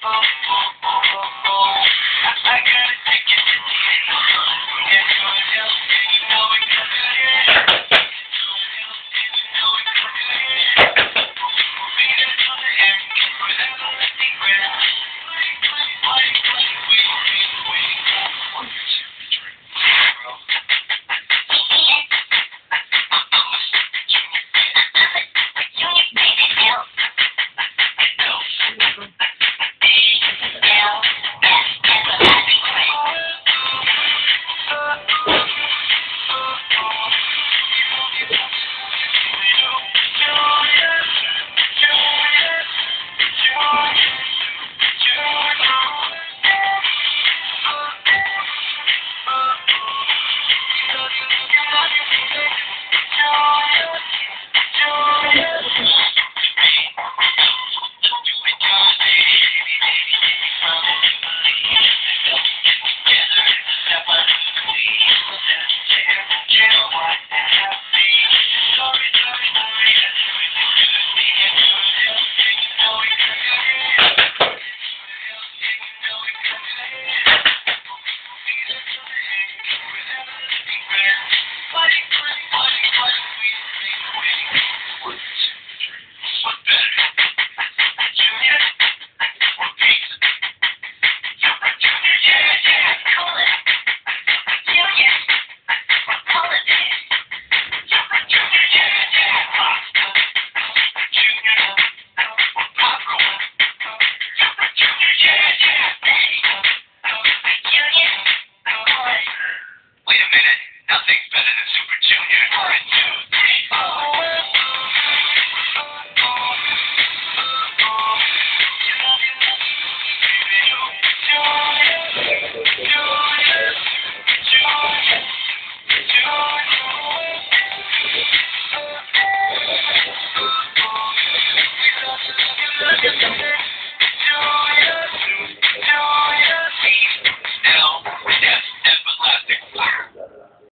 I gotta take it to the end. Super Junior.